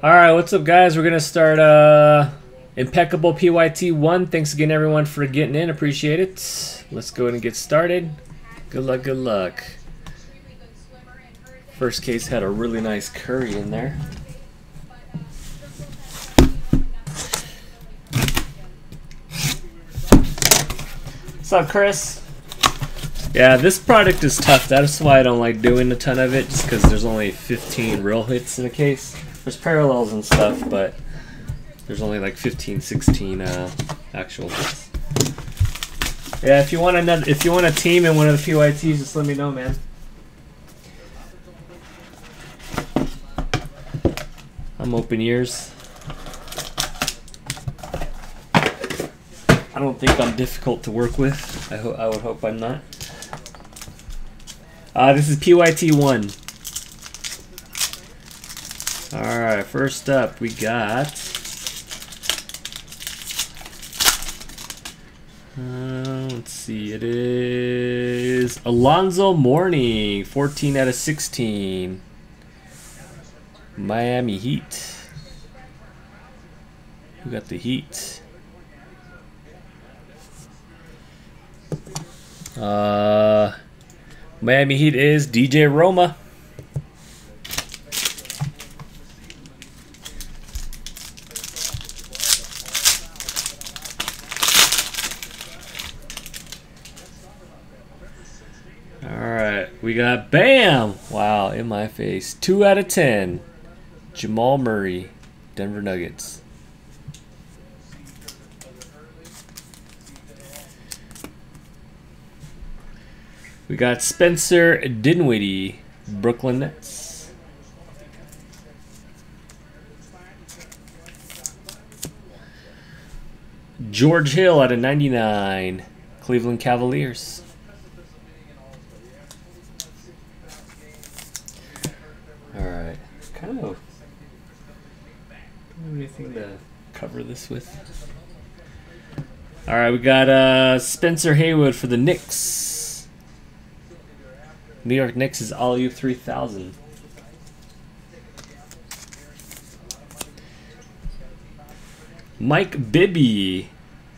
All right, what's up, guys? We're gonna start uh, impeccable PYT one. Thanks again, everyone, for getting in. Appreciate it. Let's go ahead and get started. Good luck. Good luck. First case had a really nice curry in there. What's up, Chris? Yeah, this product is tough. That's why I don't like doing a ton of it, just because there's only 15 real hits in a case there's parallels and stuff, but there's only like 15, 16 uh, actual. Yeah, if you want another, if you want a team in one of the PYTs, just let me know, man. I'm open ears. I don't think I'm difficult to work with. I, hope. I would hope I'm not. Uh, this is PYT1. All right, first up we got. Uh, let's see, it is Alonzo Mourning, 14 out of 16. Miami Heat. Who got the Heat? Uh, Miami Heat is DJ Roma. We got Bam! Wow, in my face. Two out of ten. Jamal Murray, Denver Nuggets. We got Spencer Dinwiddie, Brooklyn Nets. George Hill out of 99, Cleveland Cavaliers. All right, kind of. Do anything to cover this with? All right, we got uh, Spencer Haywood for the Knicks. New York Knicks is AlleyOop3000. Mike Bibby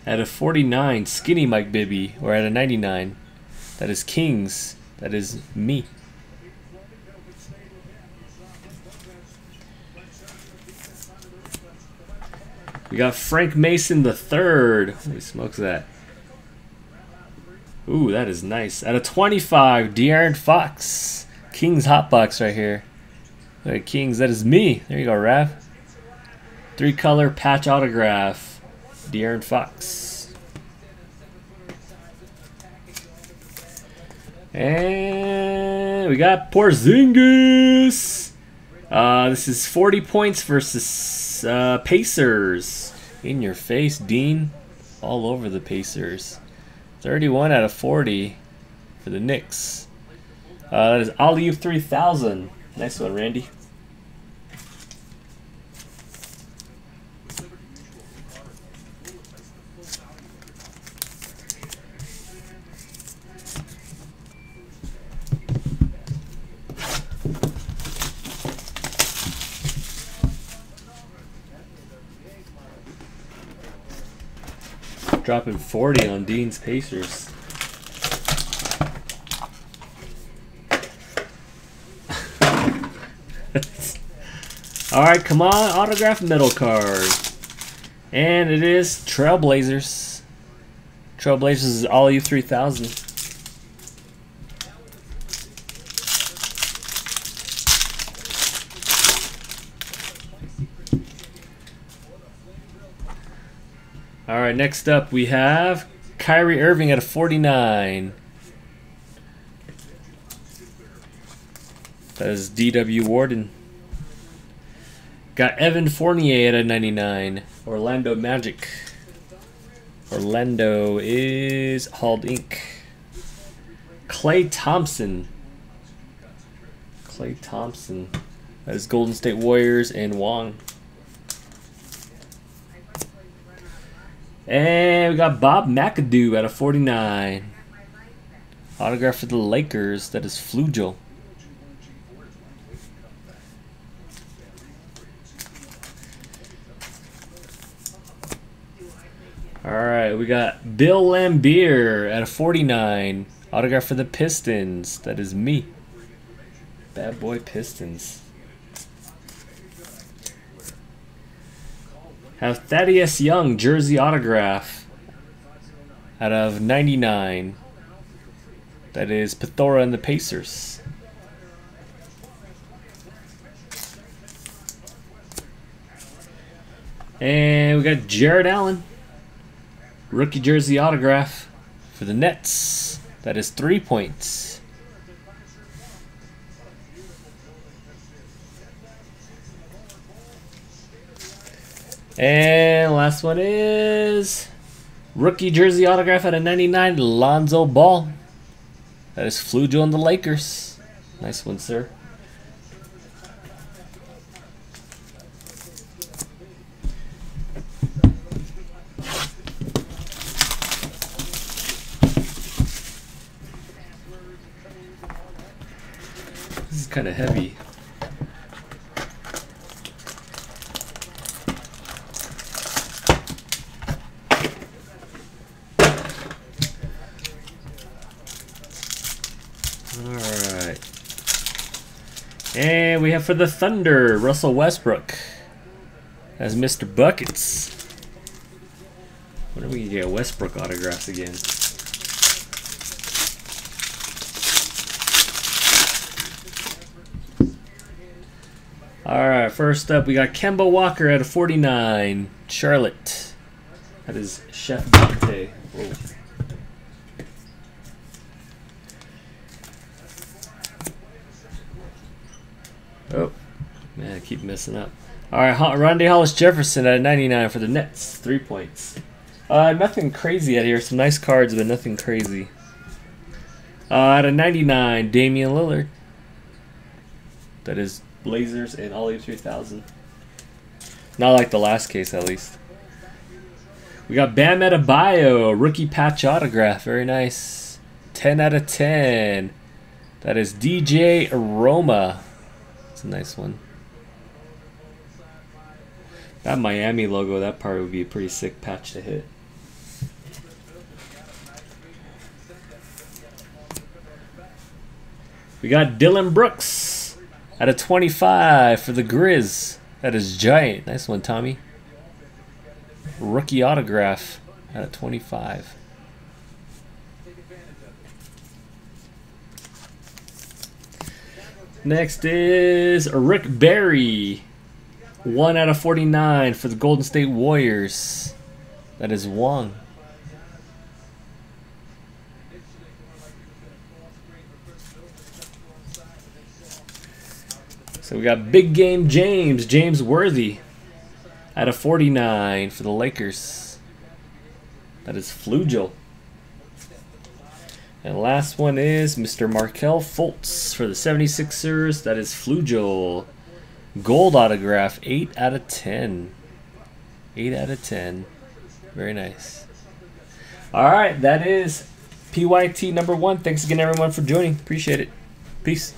at a 49, skinny Mike Bibby, or at a 99. That is Kings. That is me. We got Frank Mason the third. Holy smokes that. Ooh, that is nice. At a 25, De'Aaron Fox. Kings Hotbox right here. Look at Kings, that is me. There you go, Rav. Three color patch autograph. De'Aaron Fox. And we got Porzingis. Uh, this is 40 points versus uh, Pacers. In your face, Dean. All over the Pacers. 31 out of 40 for the Knicks. Uh, that is AlleyOop3000. Nice one, Randy. Dropping 40 on Dean's Pacers. Alright, come on, autograph metal card. And it is Trailblazers. Trailblazers is AlleyOop3000. All right, next up we have Kyrie Irving at a 49. That is D.W. Warden. Got Evan Fournier at a 99. Orlando Magic. Orlando is Hald Inc. Klay Thompson. Klay Thompson. That is Golden State Warriors and Wong. And we got Bob McAdoo at a 49. Autograph for the Lakers. That is Flugel. All right, we got Bill Laimbeer at a 49. Autograph for the Pistons. That is me. Bad boy Pistons. Have Thaddeus Young jersey autograph out of 99. That is Pathora and the Pacers. And we got Jarrett Allen. Rookie jersey autograph for the Nets. That is three points. And last one is rookie jersey autograph at a 99, Lonzo Ball. That is Flugel on the Lakers. Nice one, sir. This is kind of heavy. Alright. And we have for the Thunder, Russell Westbrook as Mr. Buckets. When are we gonna get Westbrook autographs again? Alright, first up we got Kemba Walker at a 49. Charlotte. That is Chef Dante. Whoa. Oh, man, I keep messing up. All right, Rondae Hollis Jefferson at a 99 for the Nets. Three points. Uh, nothing crazy out here. Some nice cards, but nothing crazy. Uh, at a 99, Damian Lillard. That is Blazers and Ollie 3000. Not like the last case, at least. We got Bam Adebayo, rookie patch autograph. Very nice. 10 out of 10. That is DJ Roma. It's a nice one. That Miami logo, that part would be a pretty sick patch to hit. We got Dillon Brooks at a 25 for the Grizz. That is giant. Nice one, Tommy. Rookie autograph at a 25. Next is Rick Barry. 1 out of 49 for the Golden State Warriors. That is Wong. So we got Big Game James, James Worthy. Out of 49 for the Lakers. That is Flugel. And last one is Mr. Markelle Fultz for the 76ers. That is Flugel. Gold autograph, 8 out of 10. 8 out of 10. Very nice. All right, that is PYT number one. Thanks again, everyone, for joining. Appreciate it. Peace.